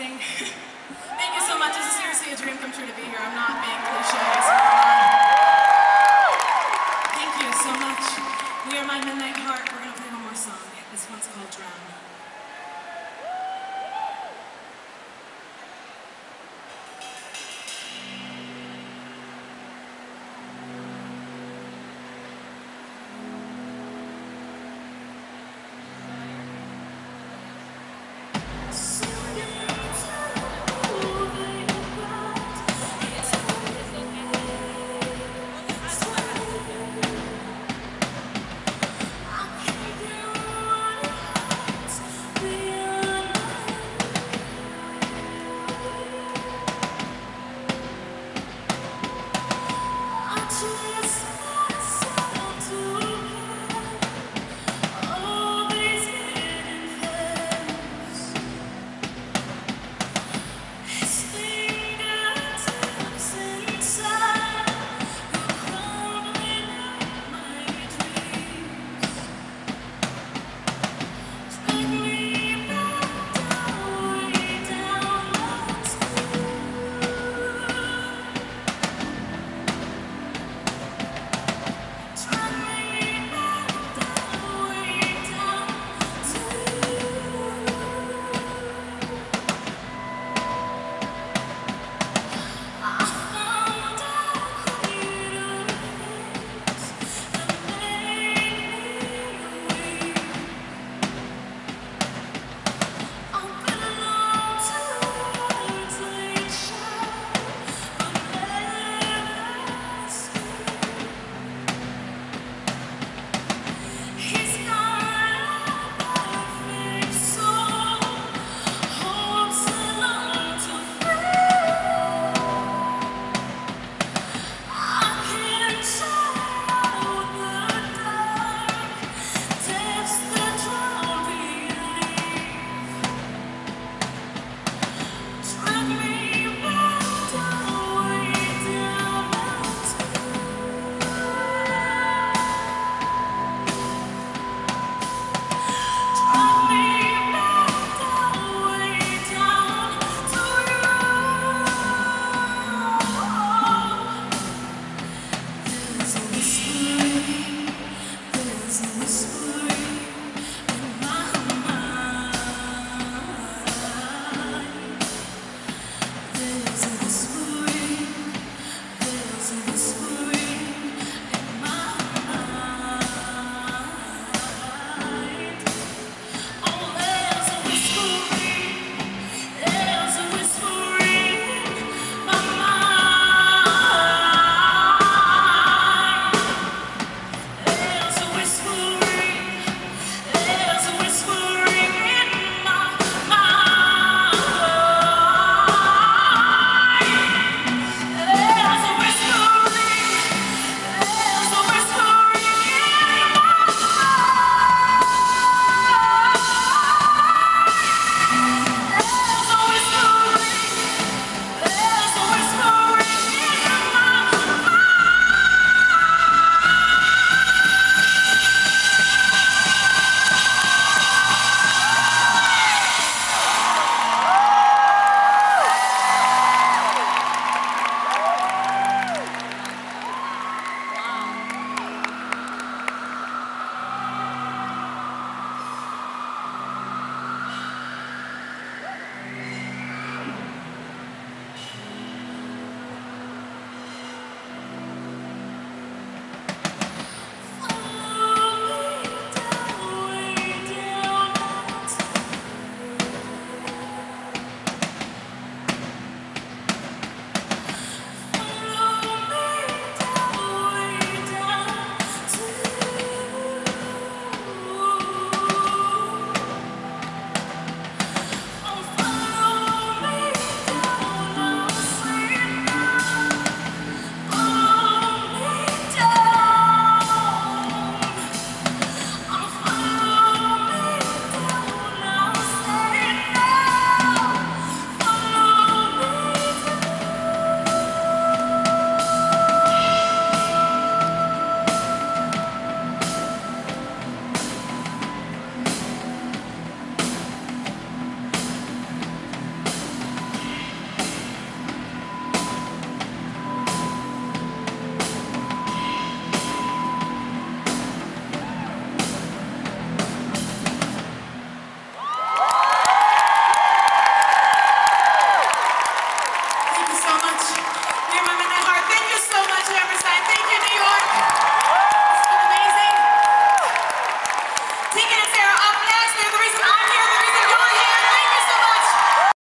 amazing.